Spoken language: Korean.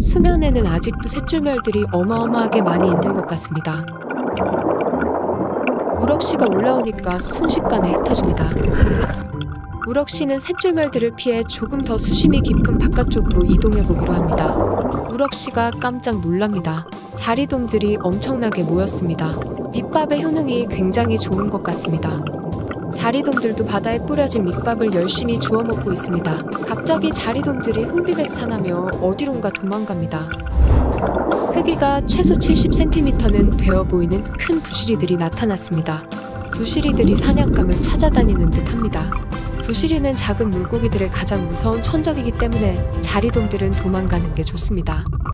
수면에는 아직도 셋줄멸들이 어마어마하게 많이 있는 것 같습니다. 우럭씨가 올라오니까 순식간에 흩어집니다. 우럭씨는 셋줄멸들을 피해 조금 더 수심이 깊은 바깥쪽으로 이동해 보기로 합니다. 우럭씨가 깜짝 놀랍니다. 자리돔들이 엄청나게 모였습니다. 밑밥의 효능이 굉장히 좋은 것 같습니다. 자리돔들도 바다에 뿌려진 밑밥을 열심히 주워 먹고 있습니다. 갑자기 자리돔들이 혼비백산하며 어디론가 도망갑니다. 크기가 최소 70cm는 되어 보이는 큰 부시리들이 나타났습니다. 부시리들이 사냥감을 찾아다니는 듯 합니다. 부시리는 작은 물고기들의 가장 무서운 천적이기 때문에 자리돔들은 도망가는 게 좋습니다.